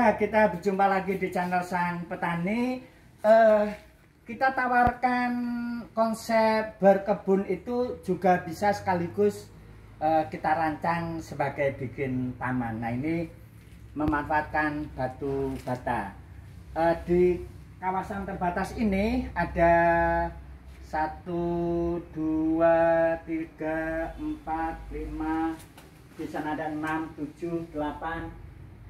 Nah, kita berjumpa lagi di channel Sang Petani. Eh, kita tawarkan konsep berkebun itu juga bisa sekaligus eh, kita rancang sebagai bikin taman. Nah ini memanfaatkan batu bata. Eh, di kawasan terbatas ini ada satu, dua, tiga, empat, lima, di sana ada enam, tujuh, delapan,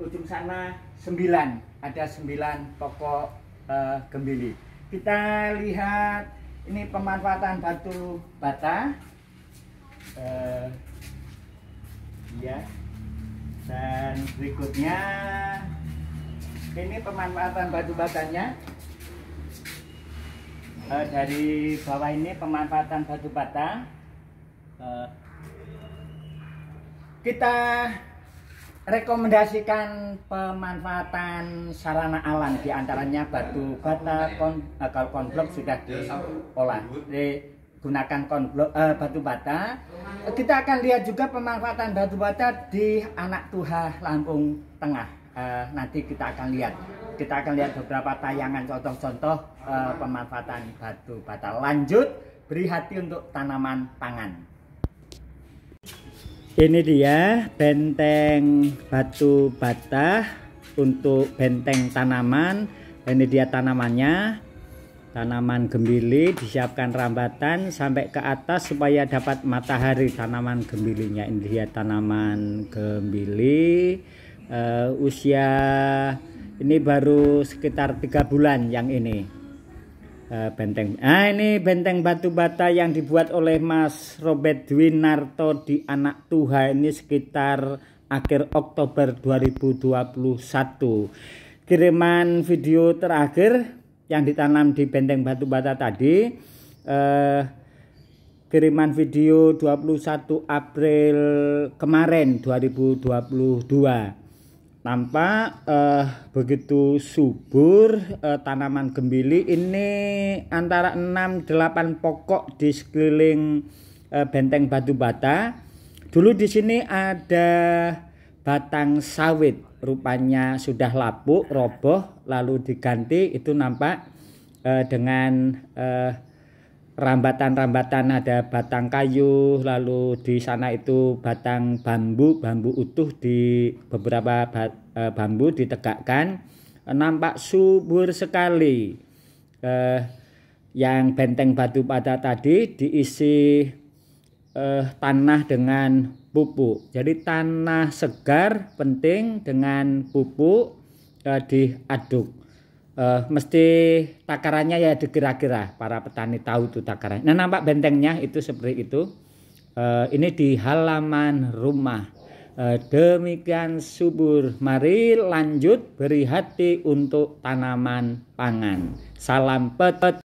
ujung sana sembilan. Ada sembilan pokok uh, gembili. Kita lihat ini pemanfaatan batu bata. Uh, ya dan berikutnya ini pemanfaatan batu batanya. Uh, dari bawah ini pemanfaatan batu bata. Uh, kita rekomendasikan pemanfaatan sarana alam di antaranya batu bata kon, uh, kalau konblok sudah diolah digunakan konblok uh, batu bata. Kita akan lihat juga pemanfaatan batu bata di anak tuha Lampung Tengah. Uh, nanti kita akan lihat. Kita akan lihat beberapa tayangan contoh-contoh uh, pemanfaatan batu bata. Lanjut beri hati untuk tanaman pangan ini dia benteng batu bata untuk benteng tanaman. Ini dia tanamannya. Tanaman gembili disiapkan rambatan sampai ke atas supaya dapat matahari tanaman gembilinya. Ini dia tanaman gembili. Uh, usia ini baru sekitar tiga bulan yang ini benteng. Nah ini benteng batu bata yang dibuat oleh Mas Robert Dwinarto di Anak Tuha ini sekitar akhir Oktober 2021. Kiriman video terakhir yang ditanam di benteng batu bata tadi eh, kiriman video 21 April kemarin 2022 nampak uh, begitu subur uh, tanaman gembili ini antara 6-8 pokok di sekeliling uh, benteng batu bata. Dulu di sini ada batang sawit rupanya sudah lapuk roboh lalu diganti. Itu nampak uh, dengan uh, rambatan-rambatan ada batang kayu lalu di sana itu batang bambu bambu utuh di beberapa eh, bambu ditegakkan. Nampak subur sekali. Eh, yang benteng batu pada tadi diisi eh, tanah dengan pupuk. Jadi tanah segar penting dengan pupuk eh, diaduk uh, mesti takarannya ya dikira-kira para petani tahu tuh takaran. Nah nampak bentengnya itu seperti itu. Uh, ini di halaman rumah. Uh, demikian subur. Mari lanjut beri hati untuk tanaman pangan. Salam pet.